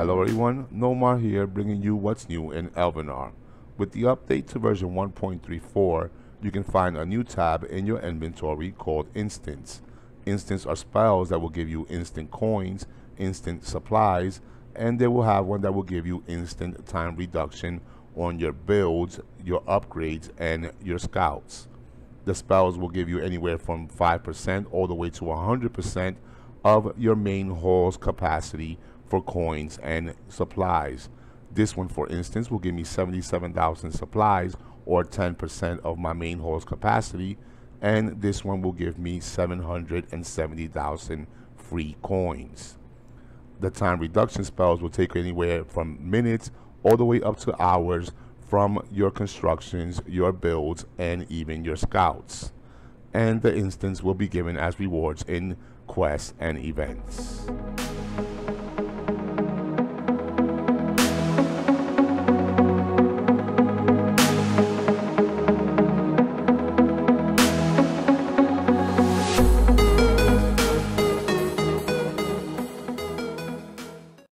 Hello everyone, Nomar here bringing you what's new in Elvenar. With the update to version 1.34, you can find a new tab in your inventory called Instants. Instants are spells that will give you instant coins, instant supplies, and they will have one that will give you instant time reduction on your builds, your upgrades, and your scouts. The spells will give you anywhere from 5% all the way to 100% of your main hall's capacity for coins and supplies. This one, for Instants, will give me 77,000 supplies or 10% of my main hall's capacity. And this one will give me 770,000 free coins. The time reduction spells will take anywhere from minutes all the way up to hours from your constructions, your builds, and even your scouts. And the instance will be given as rewards in quests and events.